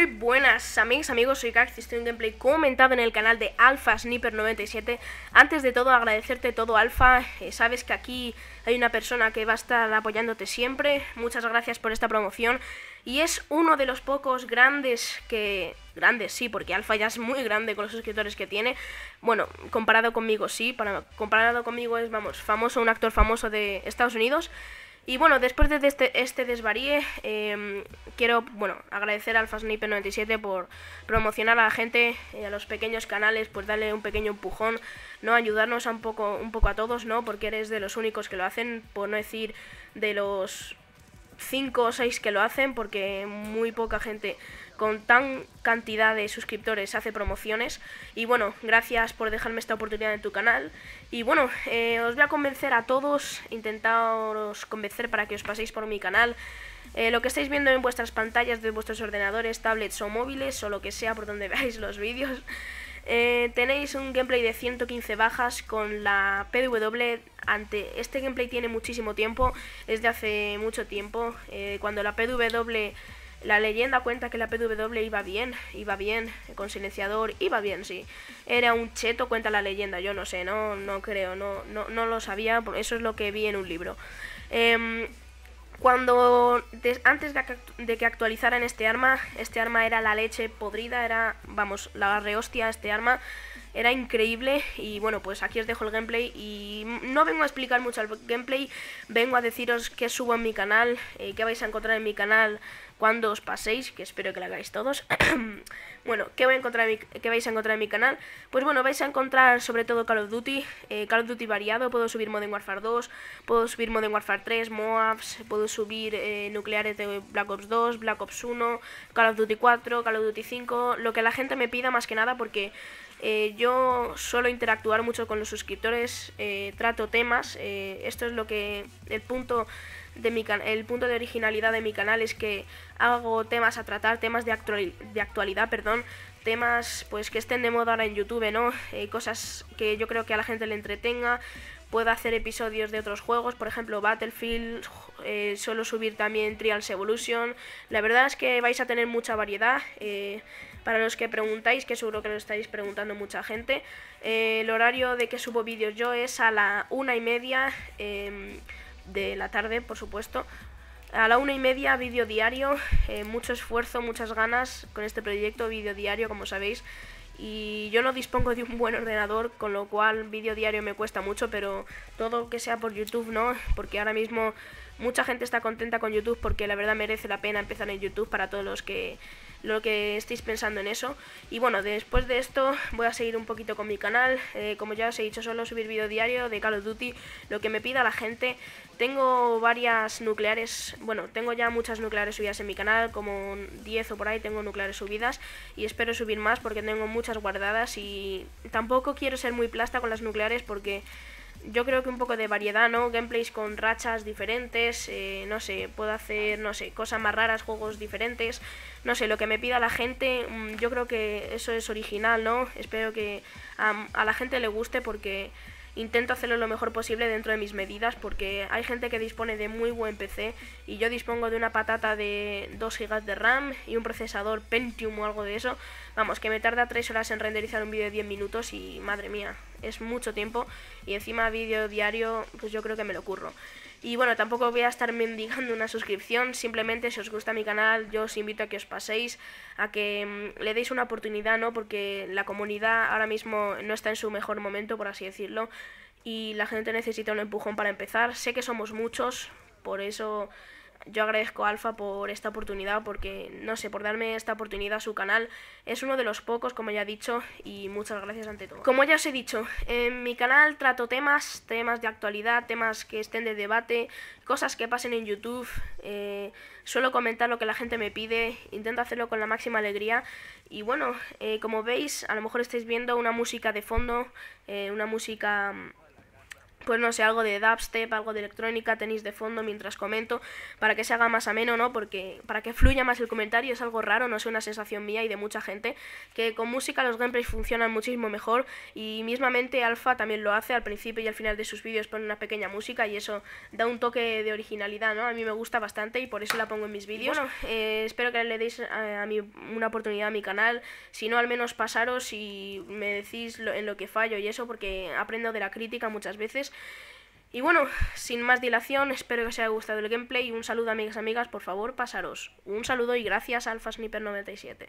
Muy buenas amigos, amigos, soy Cax, estoy en gameplay comentado en el canal de Alpha Sniper 97 Antes de todo agradecerte todo Alpha, eh, sabes que aquí hay una persona que va a estar apoyándote siempre. Muchas gracias por esta promoción. Y es uno de los pocos grandes que... Grandes sí, porque Alpha ya es muy grande con los suscriptores que tiene. Bueno, comparado conmigo sí, para, comparado conmigo es, vamos, famoso, un actor famoso de Estados Unidos y bueno, después de este, este desvaríe, em, quiero bueno, agradecer al FastNipe97 por promocionar a la gente, y a los pequeños canales, pues darle un pequeño empujón, ¿no? Ayudarnos un poco, un poco a todos, ¿no? Porque eres de los únicos que lo hacen, por no decir de los 5 o 6 que lo hacen, porque muy poca gente con tan cantidad de suscriptores hace promociones. Y bueno, gracias por dejarme esta oportunidad en tu canal. Y bueno, eh, os voy a convencer a todos, intentaros convencer para que os paséis por mi canal. Eh, lo que estáis viendo en vuestras pantallas de vuestros ordenadores, tablets o móviles, o lo que sea por donde veáis los vídeos, eh, tenéis un gameplay de 115 bajas con la PW ante... Este gameplay tiene muchísimo tiempo, es de hace mucho tiempo, cuando la PW la leyenda cuenta que la PW iba bien, iba bien, con silenciador, iba bien, sí. Era un cheto, cuenta la leyenda, yo no sé, no, no creo, no, no, no lo sabía, eso es lo que vi en un libro. Em, cuando, antes de que, que, actualizaran este arma, este arma era la leche podrida, era, vamos, la rehostia este arma, era increíble y bueno, pues aquí os dejo el gameplay y no vengo a explicar mucho el gameplay, vengo a deciros qué subo en mi canal, eh, qué vais a encontrar en mi canal cuando os paséis, que espero que lo hagáis todos. bueno, ¿qué, voy a encontrar vais a encontrar en mi canal? Pues bueno, vais a encontrar sobre todo Call of Duty, eh, Call of Duty variado, puedo subir Modern Warfare 2, puedo subir Modern Warfare 3, MOABs, puedo subir eh, nucleares de Black Ops 2, Black Ops 1, Call of Duty 4, Call of Duty 5, lo que la gente me pida más que nada porque eh, yo suelo interactuar mucho con los suscriptores, trato temas, esto es lo que el punto el punto de originalidad de mi canal es que hago temas a tratar, temas de, de actualidad, perdón, temas pues que estén de moda ahora en YouTube, ¿no? Eh, cosas que yo creo que a la gente le entretenga. Puedo hacer episodios de otros juegos, por ejemplo Battlefield, eh, suelo subir también Trials Evolution. La verdad es que vais a tener mucha variedad. Eh, para los que preguntáis, que seguro que lo estáis preguntando mucha gente, el horario de que subo vídeos yo es a la una y media em, de la tarde, por supuesto. A la una y media, vídeo diario, eh, mucho esfuerzo, muchas ganas con este proyecto, vídeo diario, como sabéis. Y yo no dispongo de un buen ordenador, con lo cual vídeo diario me cuesta mucho, pero todo que sea por YouTube, ¿no? Porque ahora mismo mucha gente está contenta con YouTube porque la verdad merece la pena empezar en YouTube para todos los que lo que estéis pensando en eso. Y bueno, después de esto voy a seguir un poquito con mi canal. Eh, como ya os he dicho, solo subir vídeo diario de Call of Duty, lo que me pida la gente. Tengo varias nucleares, bueno, tengo ya muchas nucleares subidas en mi canal, como 10 o por ahí tengo nucleares subidas y espero subir más porque tengo muchas guardadas y tampoco quiero ser muy plasta con las nucleares porque yo creo que un poco de variedad, ¿no? Gameplays con rachas diferentes, eh, no sé, puedo hacer, no sé, cosas más raras, juegos diferentes, no sé, lo que me pida la gente, mm, yo creo que eso es original, ¿no? Espero que a la gente le guste porque intento hacerlo lo mejor posible dentro de mis medidas porque hay gente que dispone de muy buen PC y yo dispongo de una patata de 2 GB de RAM y un procesador Pentium o algo de eso. Vamos, que me tarda 3 horas en renderizar un vídeo de 10 minutos y madre mía, es mucho tiempo y encima vídeo diario pues yo creo que me lo curro. Y bueno, tampoco voy a estar mendigando una suscripción, simplemente si os gusta mi canal yo os invito a que os paséis, a que mm, le deis una oportunidad, ¿no? Porque la comunidad ahora mismo no está en su mejor momento, por así decirlo, y la gente necesita un empujón para empezar. Sé que somos muchos, por eso yo agradezco a Alfa por esta oportunidad, porque, no sé, por darme esta oportunidad a su canal. Es uno de los pocos, como ya he dicho, y muchas gracias ante todo. Como ya os he dicho, en mi canal trato temas, temas de actualidad, temas que estén de debate, cosas que pasen en YouTube. Eh, suelo comentar lo que la gente me pide, intento hacerlo con la máxima alegría. Y bueno, eh, como veis, a lo mejor estáis viendo una música de fondo, eh, una música pues no sé, algo de dubstep, algo de electrónica, tenéis de fondo mientras comento, para que se haga más ameno, ¿no? Porque para que fluya más el comentario es algo raro, no es una sensación mía y de mucha gente, que con música los gameplays funcionan muchísimo mejor y mismamente Alpha también lo hace, al principio y al final de sus vídeos pone una pequeña música y eso da un toque de originalidad, ¿no? A mí me gusta bastante y por eso la pongo en mis vídeos. Bueno, eh, espero que le deis a, mí una oportunidad a mi canal, si no al menos pasaros y me decís en lo que fallo y eso, porque aprendo de la crítica muchas veces y bueno, sin más dilación, espero que os haya gustado el gameplay y un saludo amigas amigas, por favor pasaros. Un saludo y gracias Alpha Sniper 97.